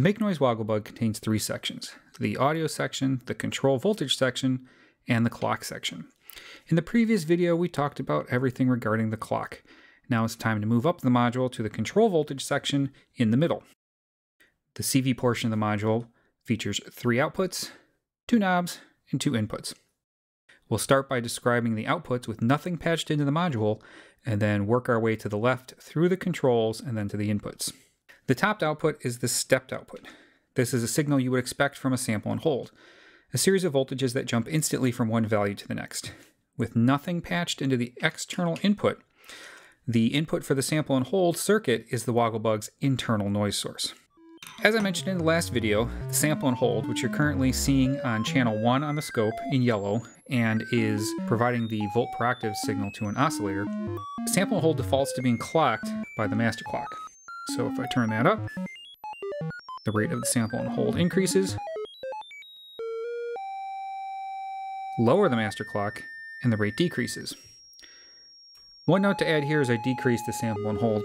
The Make Noise Woggle Bug contains three sections the audio section, the control voltage section, and the clock section. In the previous video, we talked about everything regarding the clock. Now it's time to move up the module to the control voltage section in the middle. The CV portion of the module features three outputs, two knobs, and two inputs. We'll start by describing the outputs with nothing patched into the module, and then work our way to the left through the controls and then to the inputs. The topped output is the stepped output. This is a signal you would expect from a sample and hold, a series of voltages that jump instantly from one value to the next. With nothing patched into the external input, the input for the sample and hold circuit is the Wogglebug's internal noise source. As I mentioned in the last video, the sample and hold, which you're currently seeing on channel 1 on the scope in yellow and is providing the volt per octave signal to an oscillator, sample and hold defaults to being clocked by the master clock. So if I turn that up, the rate of the sample and hold increases. Lower the master clock, and the rate decreases. One note to add here is I decrease the sample and hold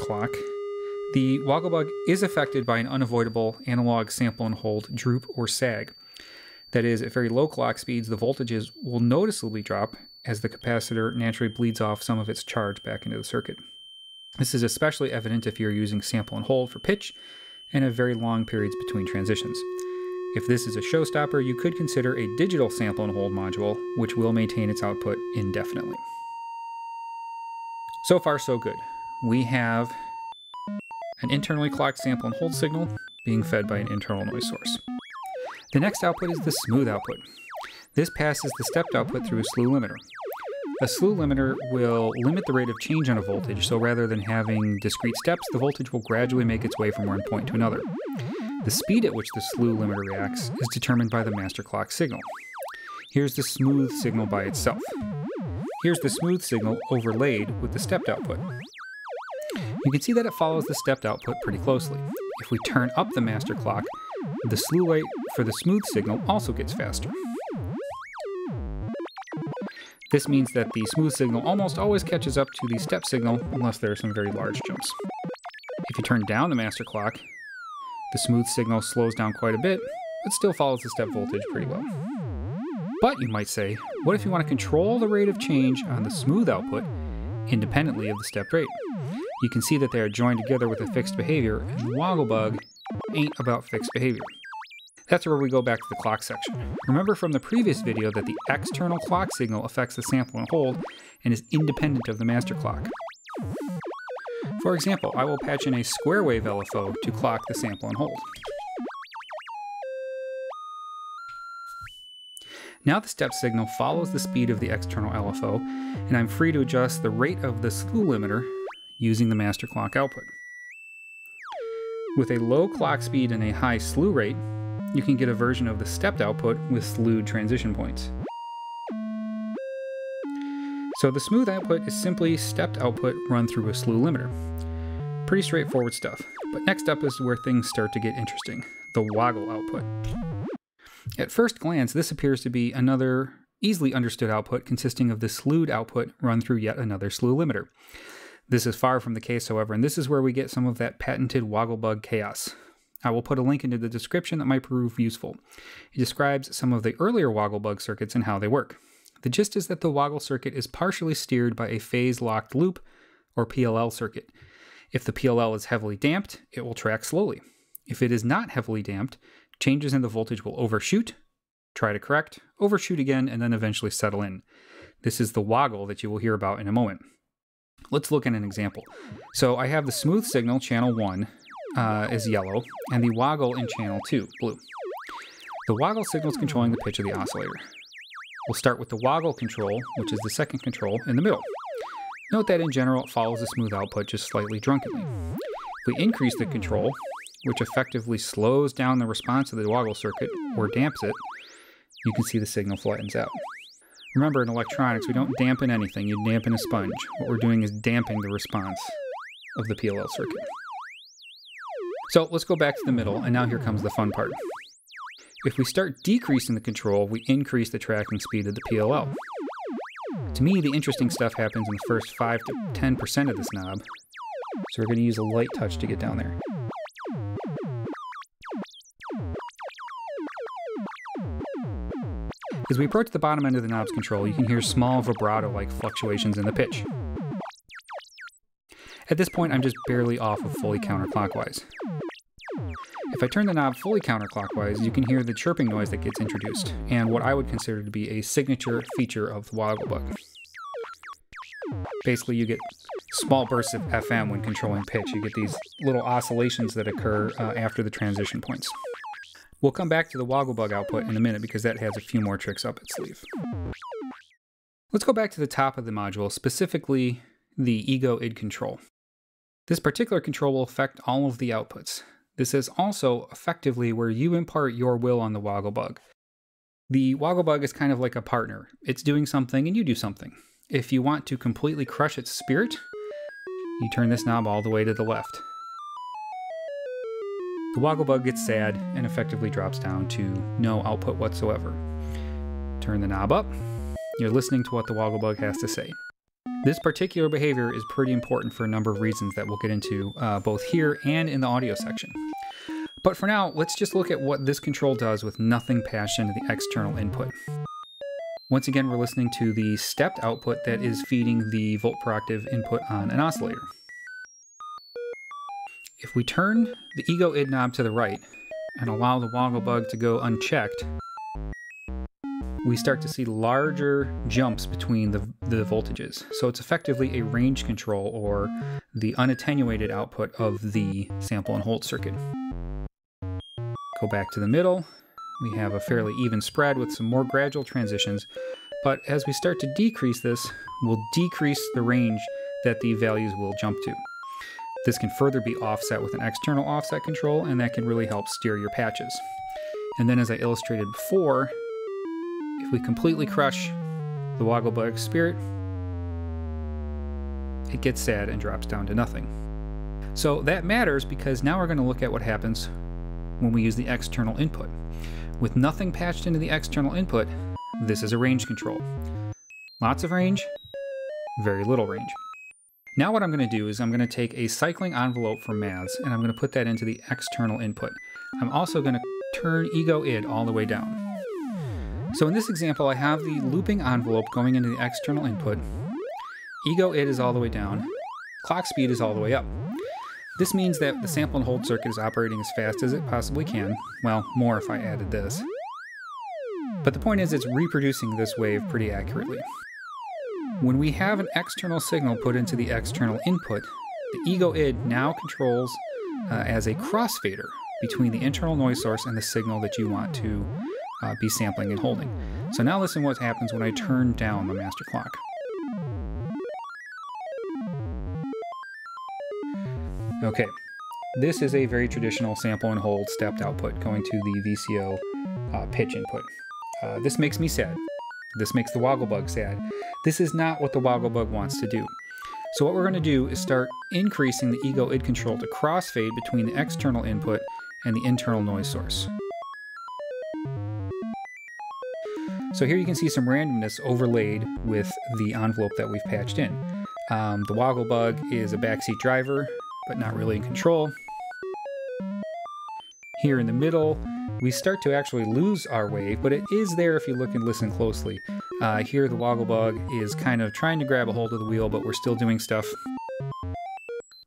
clock. The Wogglebug is affected by an unavoidable analog sample and hold droop or sag. That is, at very low clock speeds, the voltages will noticeably drop as the capacitor naturally bleeds off some of its charge back into the circuit. This is especially evident if you're using sample and hold for pitch and have very long periods between transitions. If this is a showstopper, you could consider a digital sample and hold module, which will maintain its output indefinitely. So far, so good. We have an internally clocked sample and hold signal being fed by an internal noise source. The next output is the smooth output. This passes the stepped output through a slew limiter. A slew limiter will limit the rate of change on a voltage, so rather than having discrete steps, the voltage will gradually make its way from one point to another. The speed at which the slew limiter reacts is determined by the master clock signal. Here's the smooth signal by itself. Here's the smooth signal overlaid with the stepped output. You can see that it follows the stepped output pretty closely. If we turn up the master clock, the slew rate for the smooth signal also gets faster. This means that the smooth signal almost always catches up to the step signal unless there are some very large jumps. If you turn down the master clock, the smooth signal slows down quite a bit, but still follows the step voltage pretty well. But you might say, what if you want to control the rate of change on the smooth output independently of the step rate? You can see that they are joined together with a fixed behavior, and Wogglebug ain't about fixed behavior. That's where we go back to the clock section. Remember from the previous video that the external clock signal affects the sample and hold and is independent of the master clock. For example, I will patch in a square wave LFO to clock the sample and hold. Now the step signal follows the speed of the external LFO, and I'm free to adjust the rate of the slew limiter using the master clock output. With a low clock speed and a high slew rate, you can get a version of the stepped output with slewed transition points. So the smooth output is simply stepped output run through a slew limiter. Pretty straightforward stuff, but next up is where things start to get interesting, the woggle output. At first glance, this appears to be another easily understood output consisting of the slewed output run through yet another slew limiter. This is far from the case, however, and this is where we get some of that patented woggle bug chaos. I will put a link into the description that might prove useful. It describes some of the earlier Wogglebug circuits and how they work. The gist is that the Woggle circuit is partially steered by a phase locked loop, or PLL circuit. If the PLL is heavily damped, it will track slowly. If it is not heavily damped, changes in the voltage will overshoot, try to correct, overshoot again, and then eventually settle in. This is the woggle that you will hear about in a moment. Let's look at an example. So I have the smooth signal, channel 1, uh, is yellow, and the woggle in channel 2, blue. The woggle signal is controlling the pitch of the oscillator. We'll start with the woggle control, which is the second control, in the middle. Note that in general it follows the smooth output just slightly drunkenly. If we increase the control, which effectively slows down the response of the woggle circuit or damps it, you can see the signal flattens out. Remember, in electronics, we don't dampen anything, you dampen a sponge. What we're doing is damping the response of the PLL circuit. So let's go back to the middle, and now here comes the fun part. If we start decreasing the control, we increase the tracking speed of the PLL. To me, the interesting stuff happens in the first 5 to 10% of this knob, so we're going to use a light touch to get down there. As we approach the bottom end of the knob's control, you can hear small vibrato-like fluctuations in the pitch. At this point, I'm just barely off of fully counterclockwise. If I turn the knob fully counterclockwise, you can hear the chirping noise that gets introduced, and what I would consider to be a signature feature of the Wogglebug. Basically, you get small bursts of FM when controlling pitch. You get these little oscillations that occur uh, after the transition points. We'll come back to the Wogglebug output in a minute because that has a few more tricks up its sleeve. Let's go back to the top of the module, specifically the Ego id control. This particular control will affect all of the outputs. This is also effectively where you impart your will on the Wogglebug. The Wogglebug is kind of like a partner. It's doing something and you do something. If you want to completely crush its spirit, you turn this knob all the way to the left. The Wogglebug gets sad and effectively drops down to no output whatsoever. Turn the knob up, you're listening to what the Wogglebug has to say. This particular behavior is pretty important for a number of reasons that we'll get into uh, both here and in the audio section. But for now, let's just look at what this control does with nothing patched into the external input. Once again, we're listening to the stepped output that is feeding the volt per octave input on an oscillator. If we turn the ego id knob to the right and allow the woggle bug to go unchecked, we start to see larger jumps between the, the voltages. So it's effectively a range control or the unattenuated output of the sample and hold circuit. Go back to the middle. We have a fairly even spread with some more gradual transitions, but as we start to decrease this, we'll decrease the range that the values will jump to. This can further be offset with an external offset control, and that can really help steer your patches. And then as I illustrated before, if we completely crush the Wogglebug spirit, it gets sad and drops down to nothing. So that matters because now we're going to look at what happens when we use the external input. With nothing patched into the external input, this is a range control. Lots of range, very little range. Now what I'm going to do is I'm going to take a cycling envelope from Maths and I'm going to put that into the external input. I'm also going to turn ego id all the way down. So in this example, I have the looping envelope going into the external input. Ego id is all the way down. Clock speed is all the way up. This means that the sample and hold circuit is operating as fast as it possibly can. Well, more if I added this. But the point is it's reproducing this wave pretty accurately. When we have an external signal put into the external input, the ego id now controls uh, as a crossfader between the internal noise source and the signal that you want to uh, be sampling and holding. So now listen what happens when I turn down the master clock. Okay, this is a very traditional sample and hold stepped output going to the VCO uh, pitch input. Uh, this makes me sad. This makes the Wogglebug sad. This is not what the Wogglebug wants to do. So what we're going to do is start increasing the ego id control to crossfade between the external input and the internal noise source. So here you can see some randomness overlaid with the envelope that we've patched in. Um, the Wogglebug is a backseat driver, but not really in control. Here in the middle, we start to actually lose our wave, but it is there if you look and listen closely. Uh, here the Woggle Bug is kind of trying to grab a hold of the wheel, but we're still doing stuff.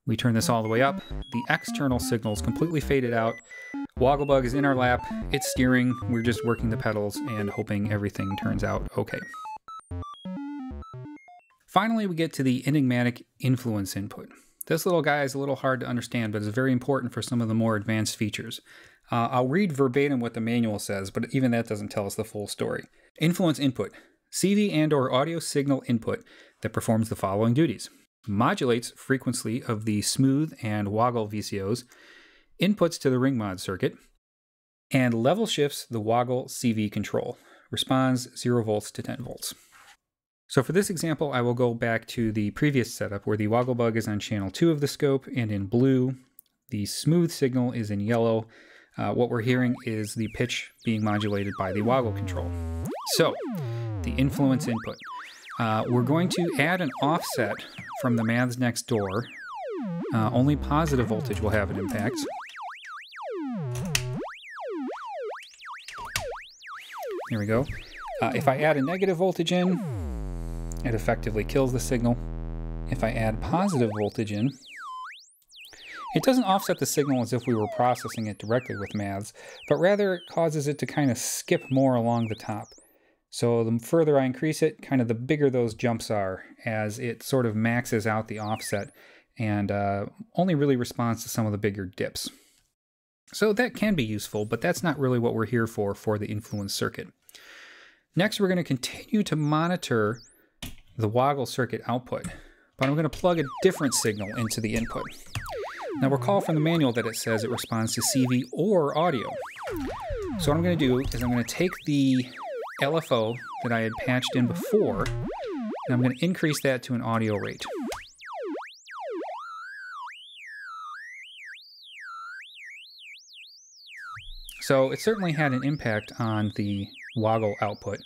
We turn this all the way up. The external signal is completely faded out, Wogglebug is in our lap, it's steering, we're just working the pedals and hoping everything turns out okay. Finally, we get to the enigmatic influence input. This little guy is a little hard to understand, but it's very important for some of the more advanced features. Uh, I'll read verbatim what the manual says, but even that doesn't tell us the full story. Influence input, CV and or audio signal input that performs the following duties. Modulates frequency of the smooth and woggle VCOs, inputs to the ring mod circuit, and level shifts the woggle CV control, responds 0 volts to 10 volts. So for this example, I will go back to the previous setup where the Woggle Bug is on channel 2 of the scope and in blue. The smooth signal is in yellow. Uh, what we're hearing is the pitch being modulated by the woggle control. So, the influence input. Uh, we're going to add an offset from the maths next door. Uh, only positive voltage will have an impact. Here we go. Uh, if I add a negative voltage in, it effectively kills the signal. If I add positive voltage in, it doesn't offset the signal as if we were processing it directly with MATHS, but rather it causes it to kind of skip more along the top. So the further I increase it, kind of the bigger those jumps are as it sort of maxes out the offset and uh, only really responds to some of the bigger dips. So that can be useful, but that's not really what we're here for for the influence circuit. Next, we're going to continue to monitor the woggle circuit output, but I'm going to plug a different signal into the input. Now recall from the manual that it says it responds to CV or audio. So what I'm going to do is I'm going to take the LFO that I had patched in before, and I'm going to increase that to an audio rate. So it certainly had an impact on the woggle output,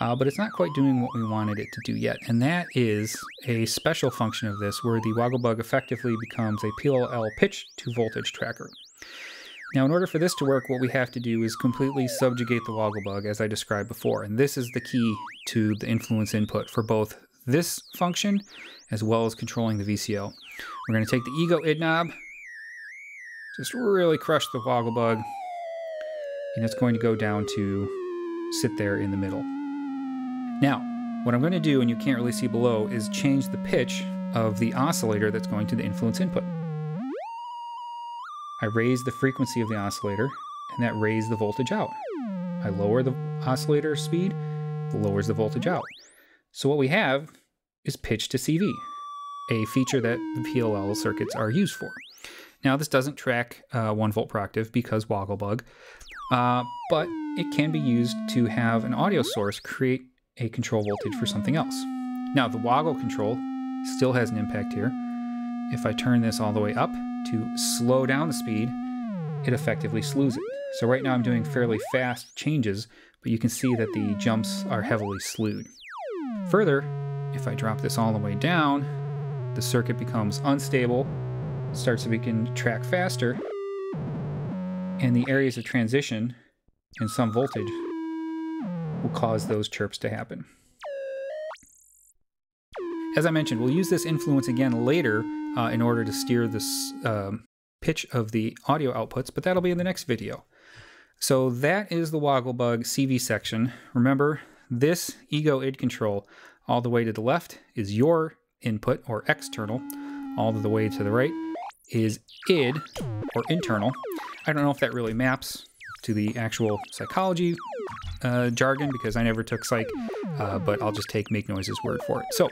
uh, but it's not quite doing what we wanted it to do yet. And that is a special function of this where the Wogglebug effectively becomes a PLL pitch to voltage tracker. Now, in order for this to work, what we have to do is completely subjugate the Wogglebug, as I described before. And this is the key to the influence input for both this function as well as controlling the VCO. We're going to take the ego id knob, just really crush the Wogglebug, and it's going to go down to sit there in the middle. Now, what I'm going to do, and you can't really see below, is change the pitch of the oscillator that's going to the influence input. I raise the frequency of the oscillator, and that raised the voltage out. I lower the oscillator speed, lowers the voltage out. So what we have is pitch to CV, a feature that the PLL circuits are used for. Now this doesn't track uh, 1 volt per octave because Wogglebug, uh, but it can be used to have an audio source create a control voltage for something else. Now the woggle control still has an impact here. If I turn this all the way up to slow down the speed, it effectively slews it. So right now I'm doing fairly fast changes, but you can see that the jumps are heavily slewed. Further, if I drop this all the way down, the circuit becomes unstable, starts to begin track faster, and the areas of transition and some voltage will cause those chirps to happen. As I mentioned, we'll use this influence again later uh, in order to steer this um, pitch of the audio outputs, but that'll be in the next video. So that is the Wogglebug CV section. Remember, this ego id control all the way to the left is your input or external. All the way to the right is id or internal. I don't know if that really maps to the actual psychology uh, jargon because I never took psych, uh, but I'll just take Make Noise's word for it. So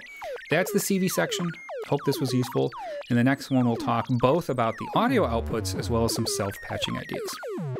that's the CV section. Hope this was useful. In the next one, we'll talk both about the audio outputs as well as some self patching ideas.